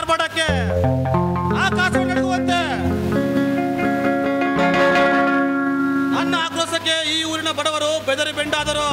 ಧಾರವಾಡಕ್ಕೆ ಆ ನನ್ನ ಆಕ್ರೋಶಕ್ಕೆ ಈ ಊರಿನ ಬಡವರು ಬೆದರಿ ಬೆಂಡಾದರು.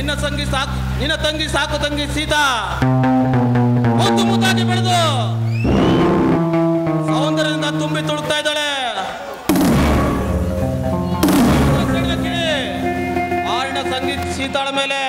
ನಿನ್ನ ತಂಗಿ ಸಾಕು, ನಿನ್ನ ತಂಗಿ ಸಾಕು ತಂಗಿ ಸೀತಾ. ಮುದ್ದು ಮುದ್ದಾಗಿ ಬೆಳೆದು ಸೌಂದರ್ಯದಿಂದ ತುಂಬಿ ತುಳುಕ್ತಾ ಇದ್ದಾಳೆ. ಆರಿನ ಸಂಗೀತ ಸೀತಾಳ ಮೇಲೆ.